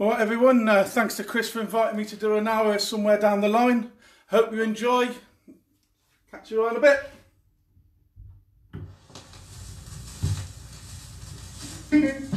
All right, everyone, uh, thanks to Chris for inviting me to do an hour somewhere down the line. Hope you enjoy. Catch you all in a bit.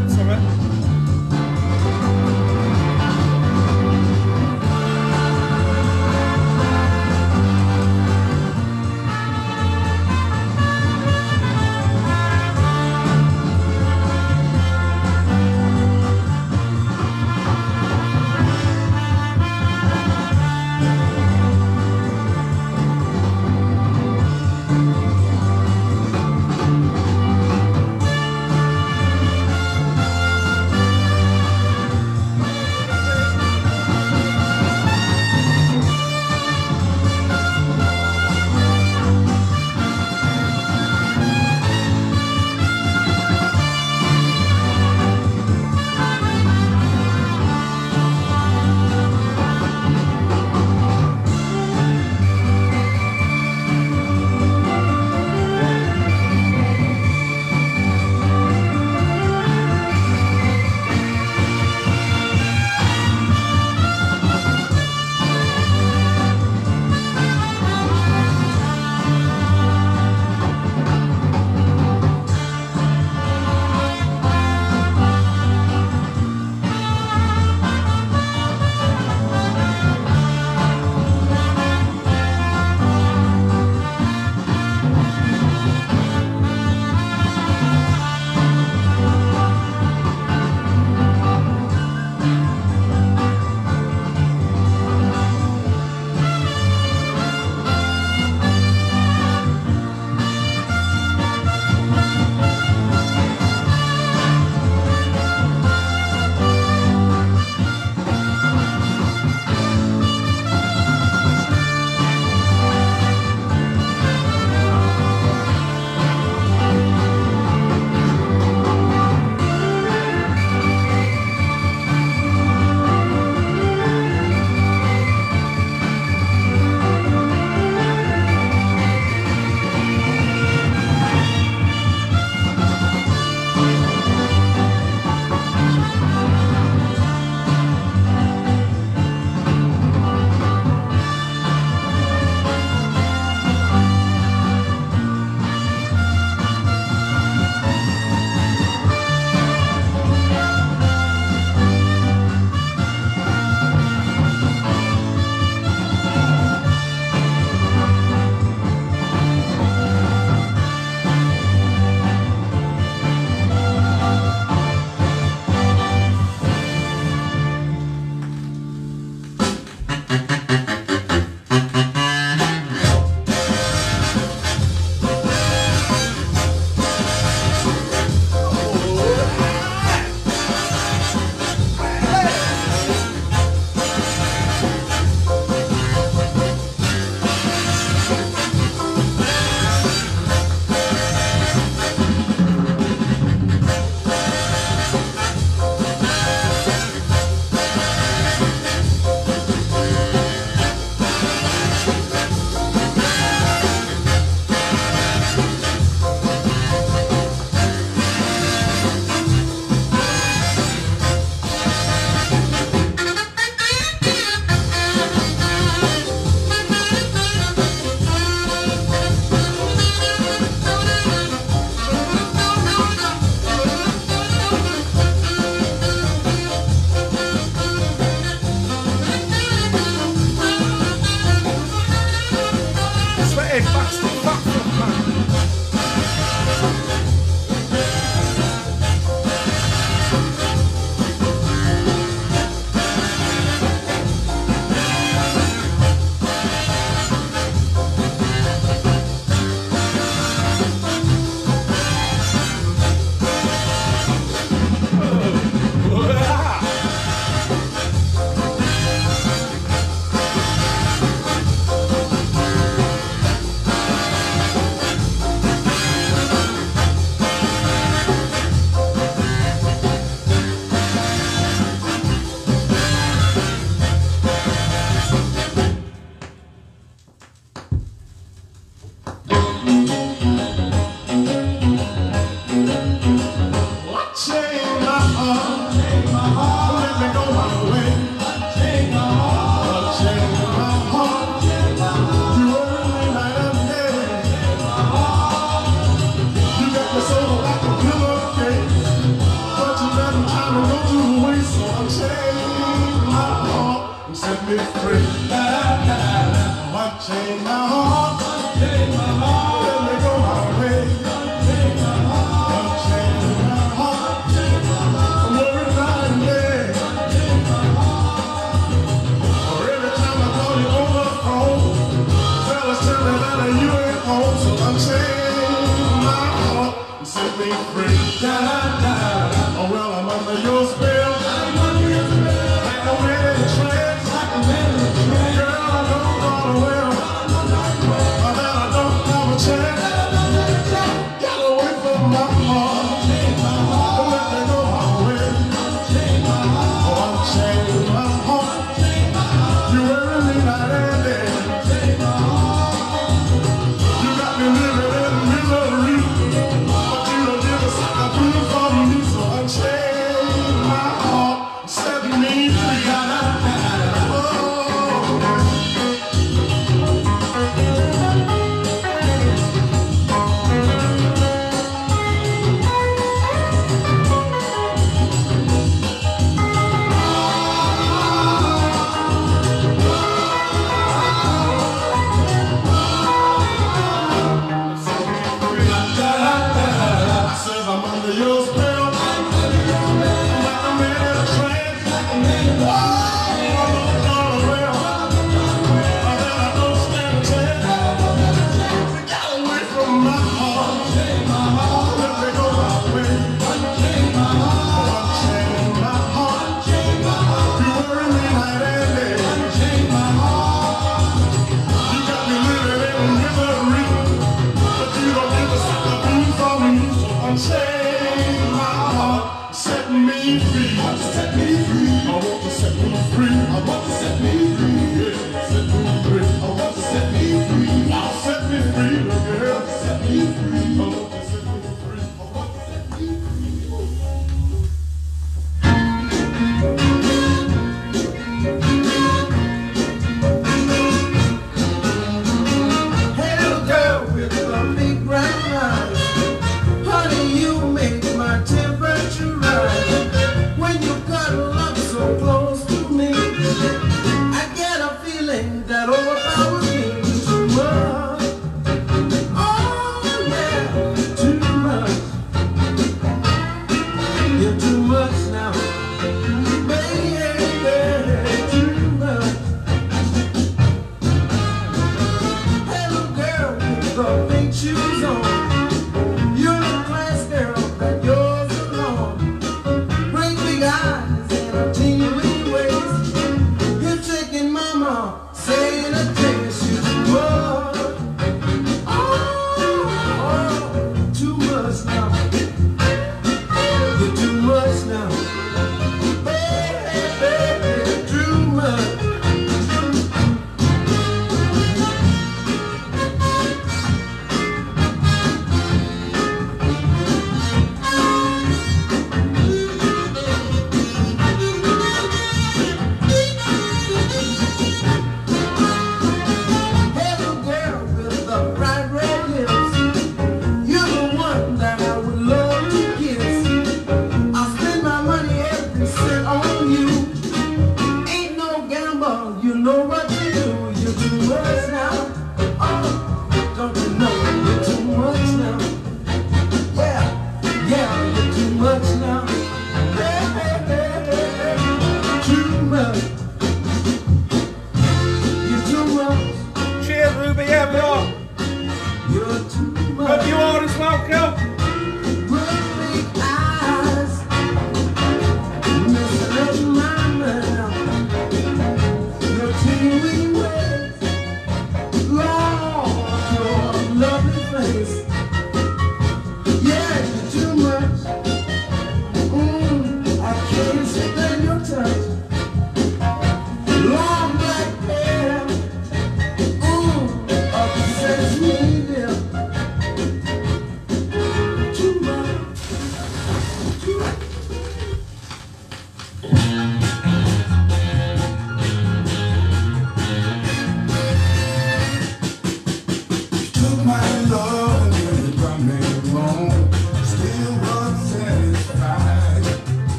more carrots,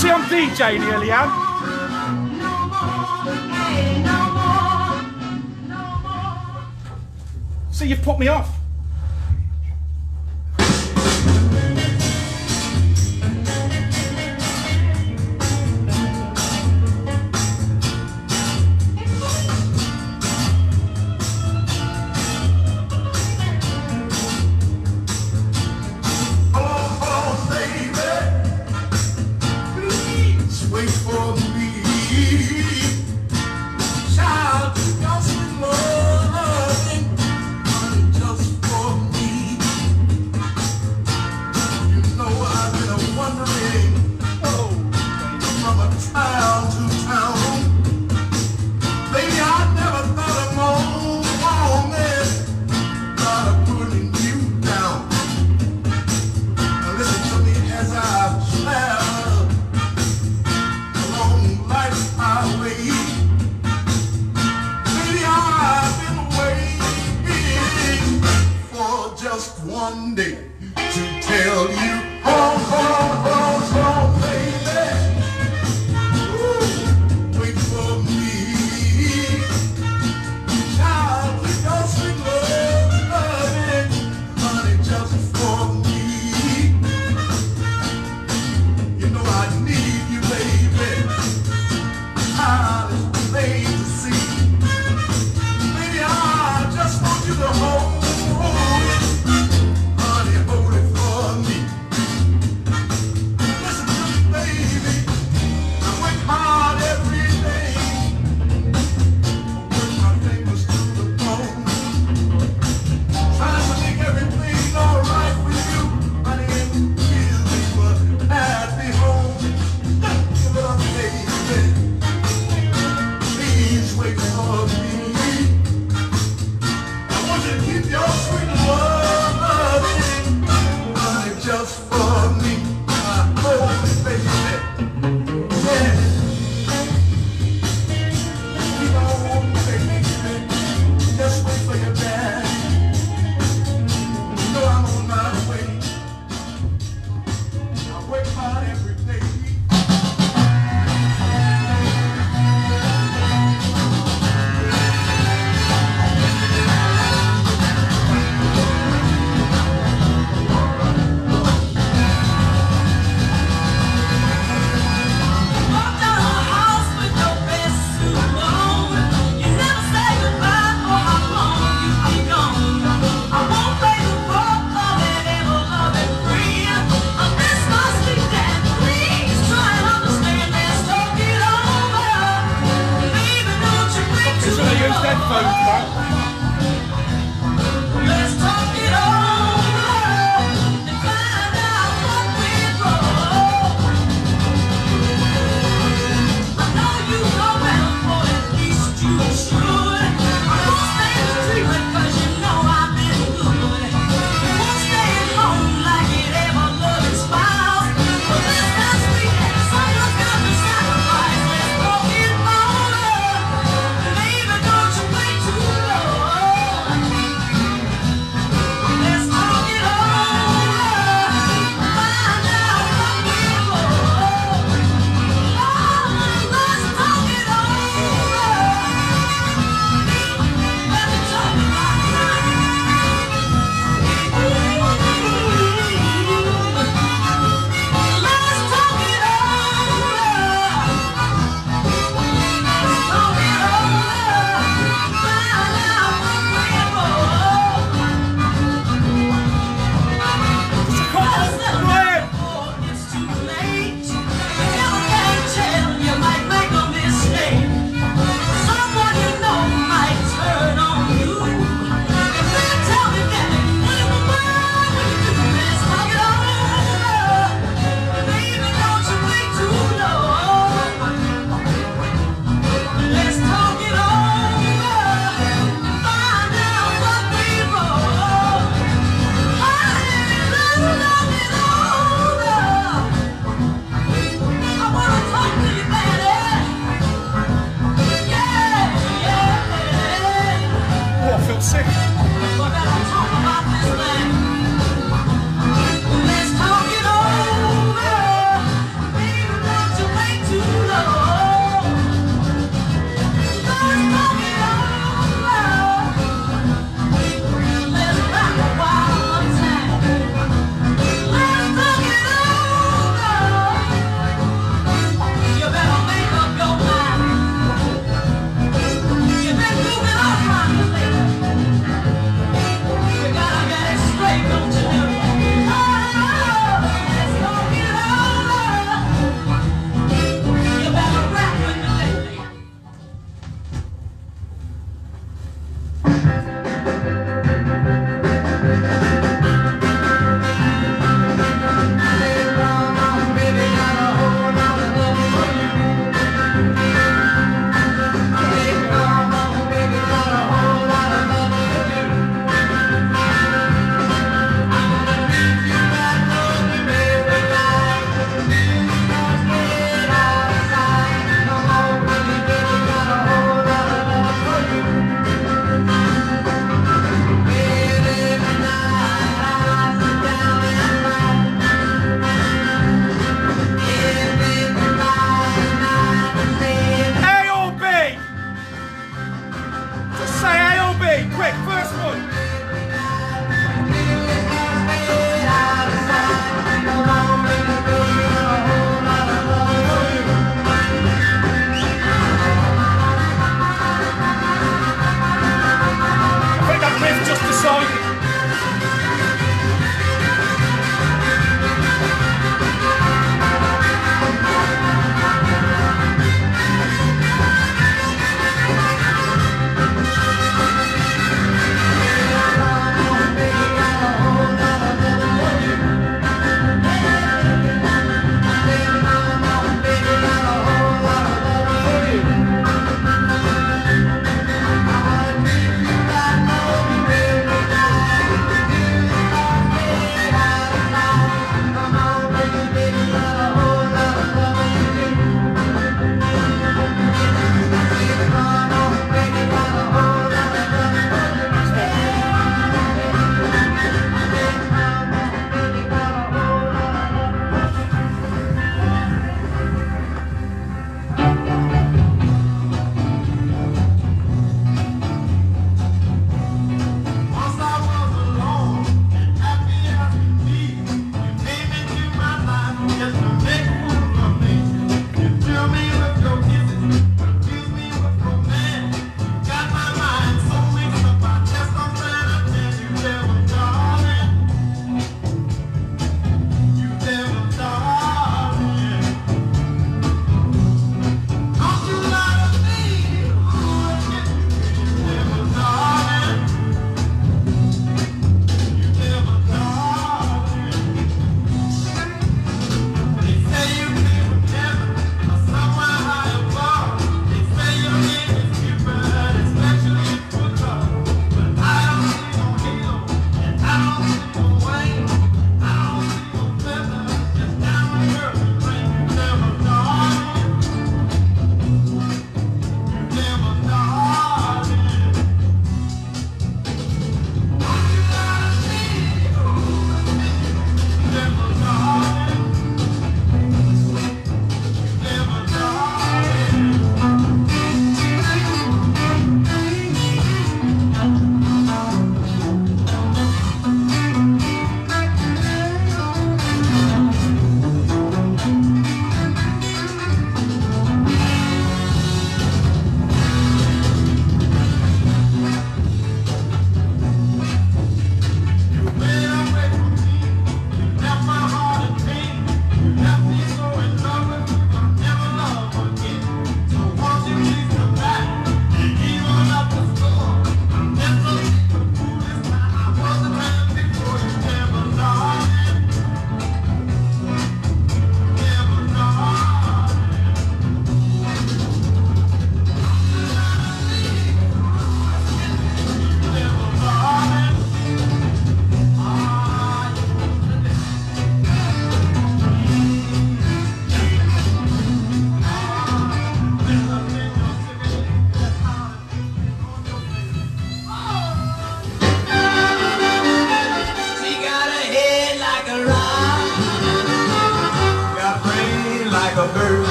See, I'm DJing here, So you've put me off.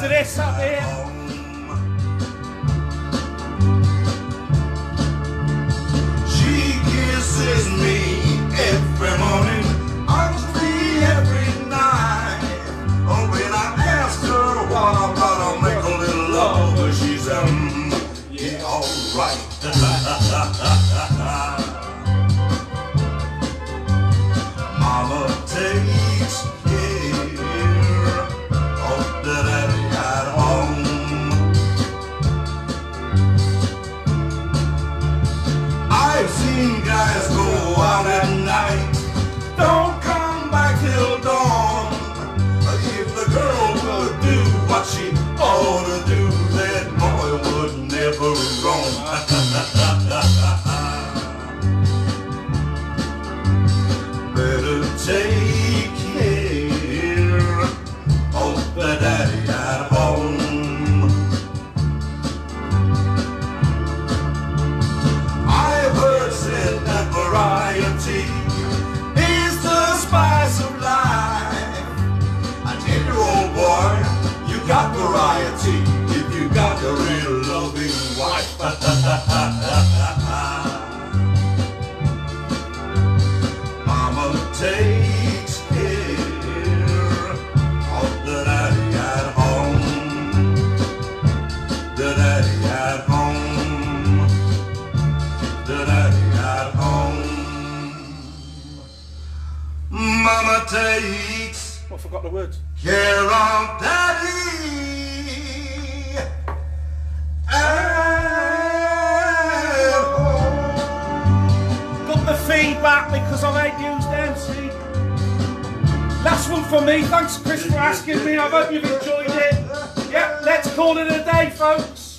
Just one wife. Mama takes care of the daddy at home. The daddy at home. The daddy at home. Mama takes I forgot the words. care of daddy feedback because I ain't used see? Last one for me. Thanks, Chris, for asking me. I hope you've enjoyed it. Yep, let's call it a day, folks.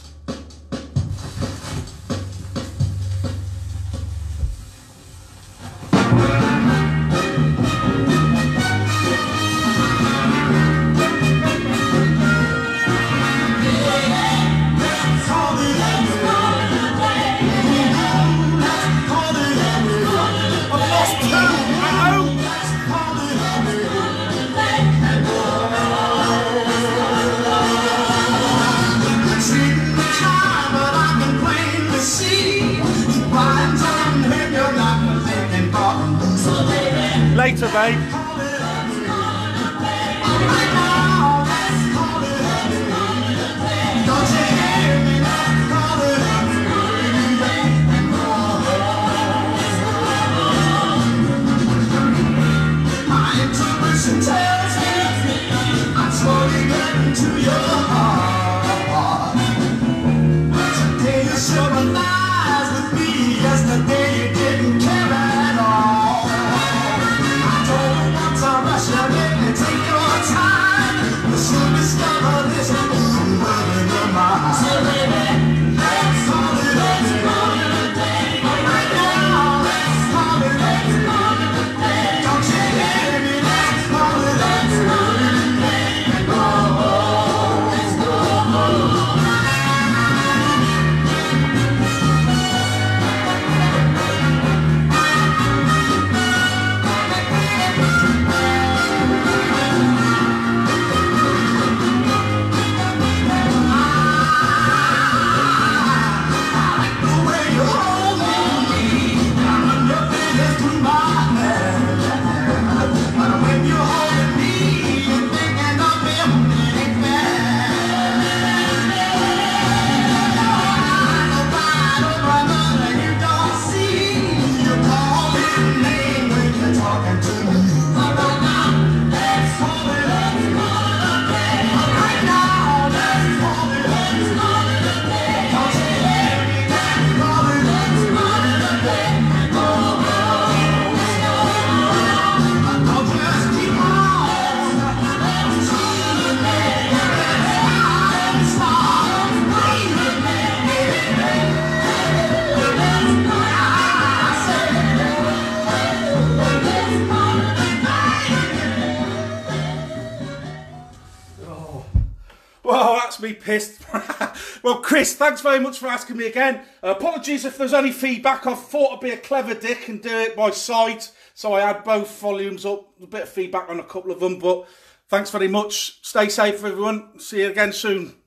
Thanks very much for asking me again. Uh, apologies if there's any feedback. I thought I'd be a clever dick and do it by sight, so I had both volumes up. A bit of feedback on a couple of them, but thanks very much. Stay safe, everyone. See you again soon.